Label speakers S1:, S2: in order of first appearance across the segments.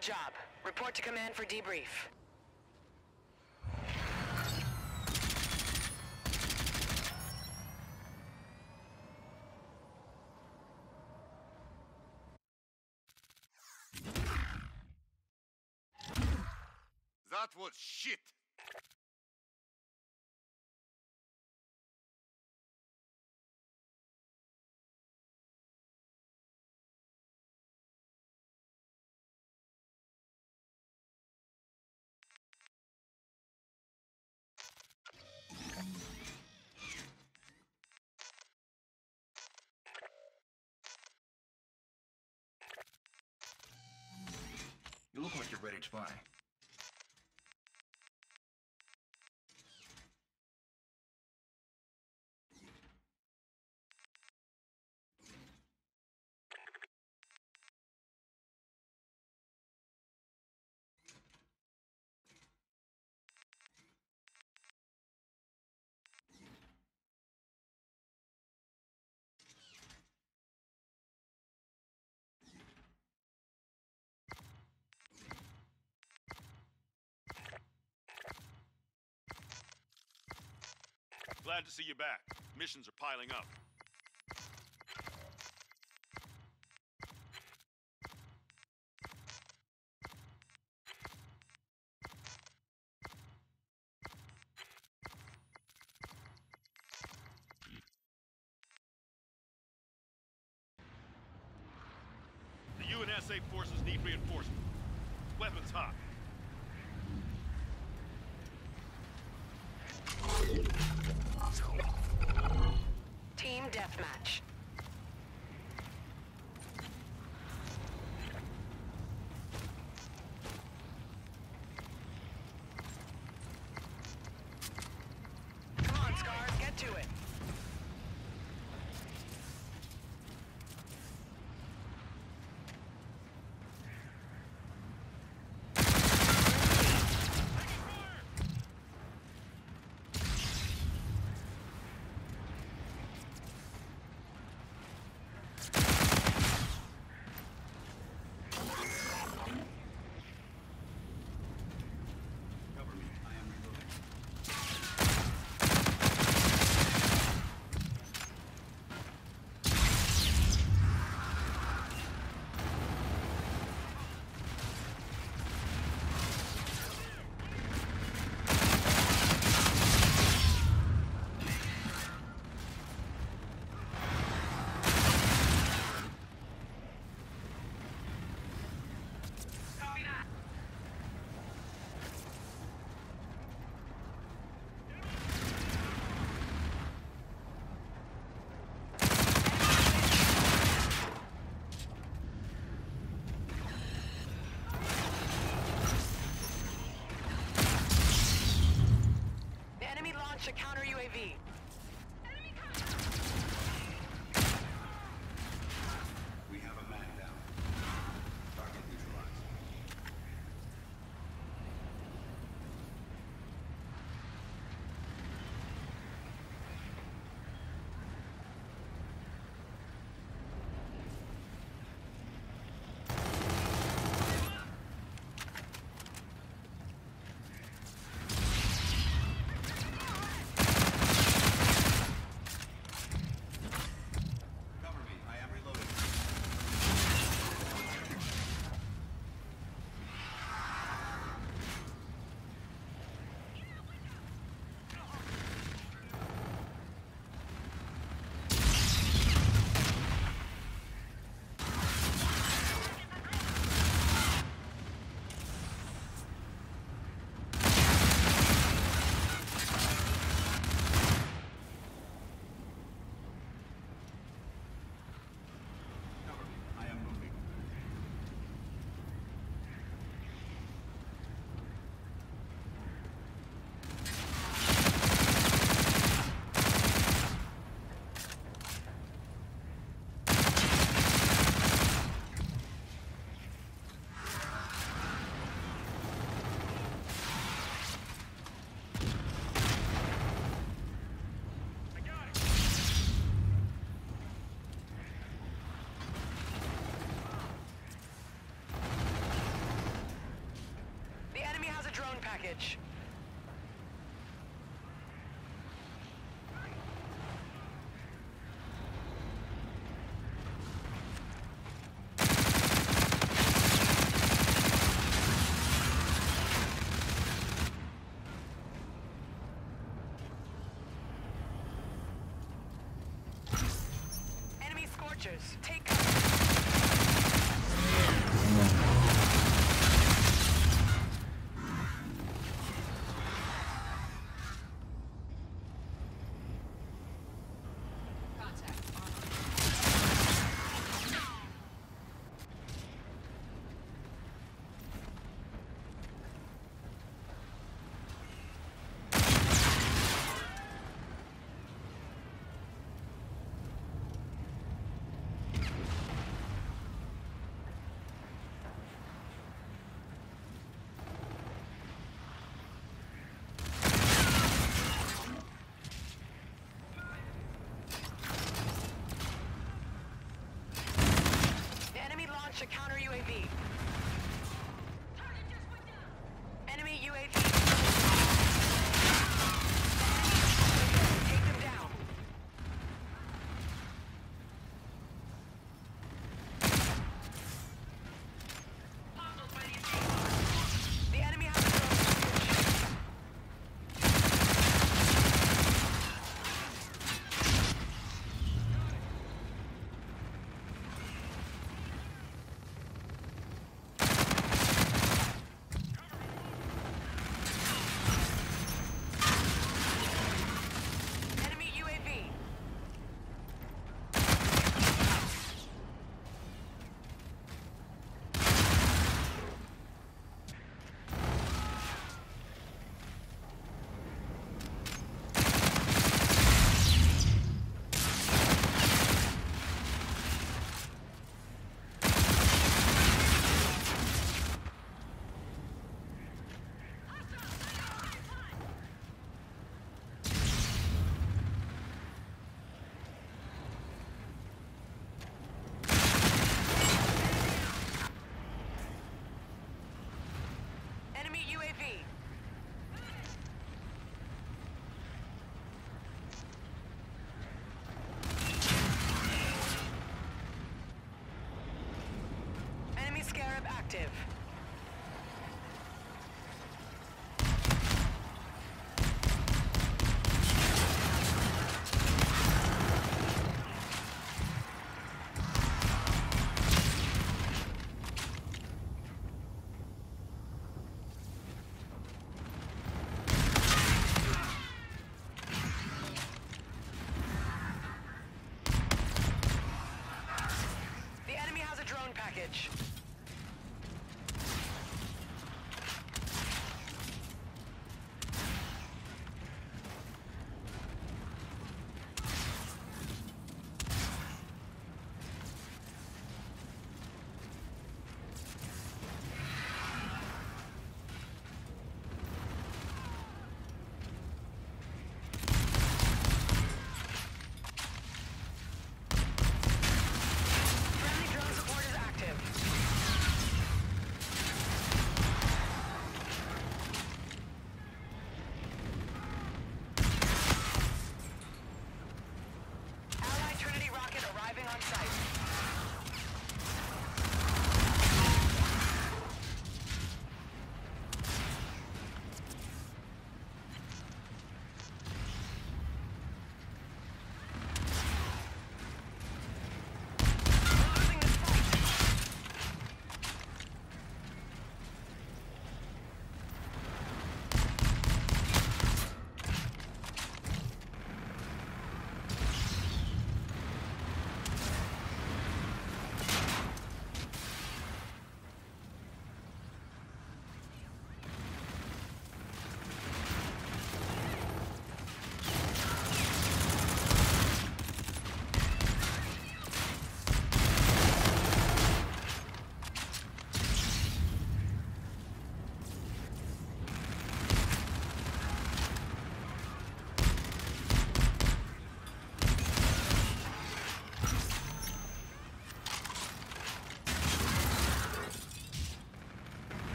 S1: Good job. Report to command for debrief.
S2: That was shit!
S3: You look like you're ready to buy.
S4: Glad to see you back. Missions are piling up.
S1: Deathmatch. package.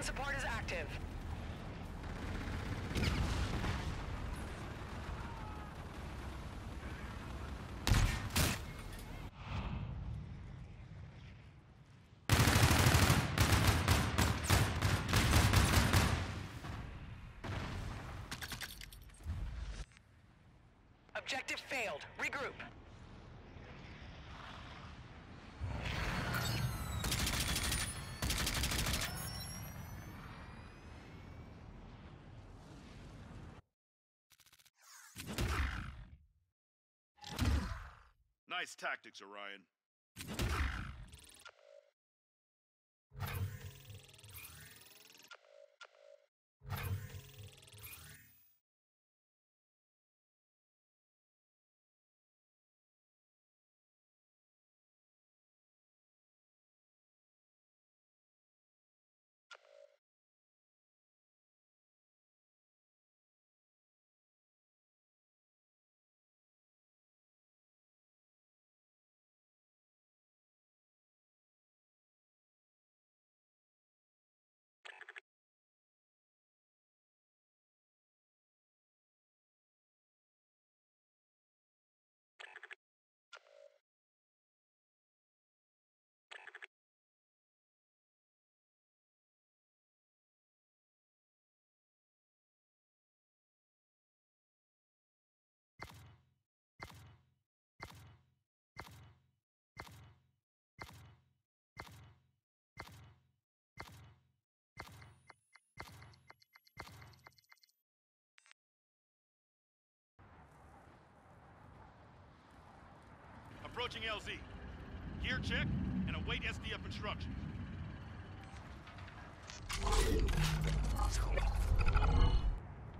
S1: Drone support is active. Objective failed. Regroup.
S4: Nice tactics, Orion. Approaching LZ. Gear check and await SDF instructions.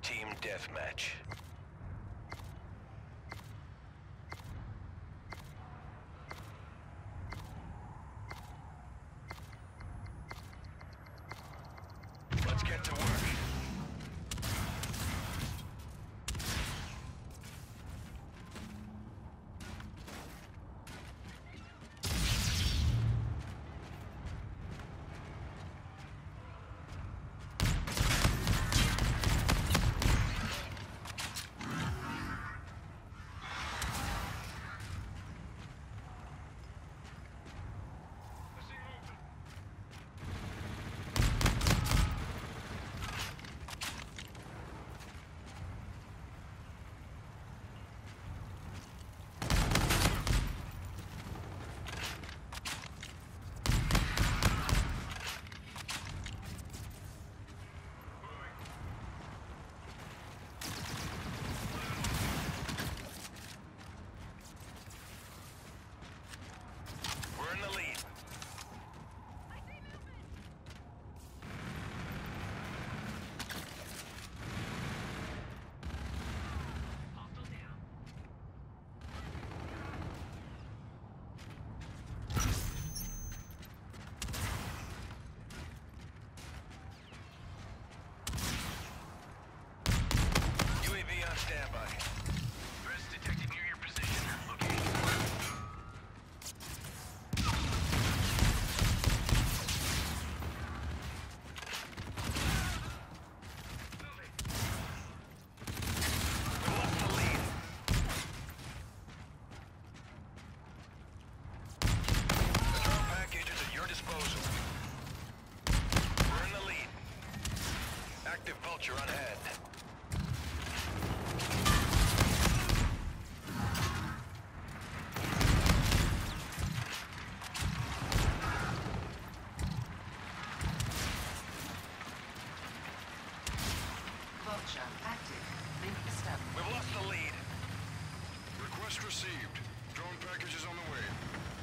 S5: Team deathmatch. Vulture on head.
S6: Vulture active. Link established.
S5: We've lost the lead.
S3: Request received. Drone package is on the way.